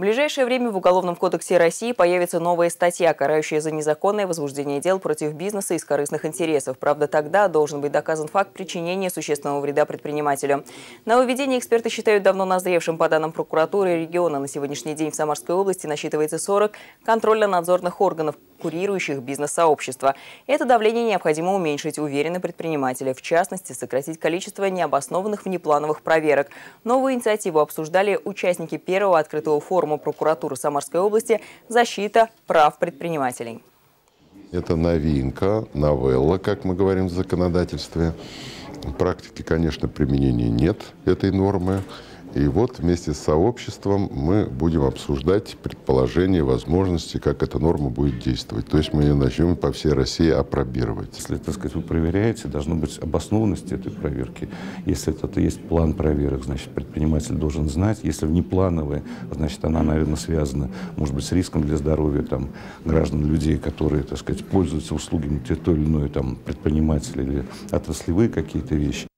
В ближайшее время в Уголовном кодексе России появится новая статья, карающая за незаконное возбуждение дел против бизнеса из корыстных интересов. Правда, тогда должен быть доказан факт причинения существенного вреда предпринимателю. Нововведение эксперты считают давно назревшим. По данным прокуратуры региона, на сегодняшний день в Самарской области насчитывается 40 контрольно-надзорных органов, курирующих бизнес-сообщества. Это давление необходимо уменьшить, уверены предприниматели. В частности, сократить количество необоснованных внеплановых проверок. Новую инициативу обсуждали участники первого открытого форума прокуратуры Самарской области «Защита прав предпринимателей». Это новинка, новелла, как мы говорим в законодательстве. В практике, конечно, применения нет этой нормы. И вот вместе с сообществом мы будем обсуждать предположения, возможности, как эта норма будет действовать. То есть мы ее начнем по всей России опробировать. Если, так сказать, вы проверяете, должна быть обоснованность этой проверки. Если это есть план проверок, значит, предприниматель должен знать. Если внеплановая, значит, она, наверное, связана, может быть, с риском для здоровья там, граждан, людей, которые, так сказать, пользуются услугами той или иной там, предпринимателя или отраслевые какие-то вещи.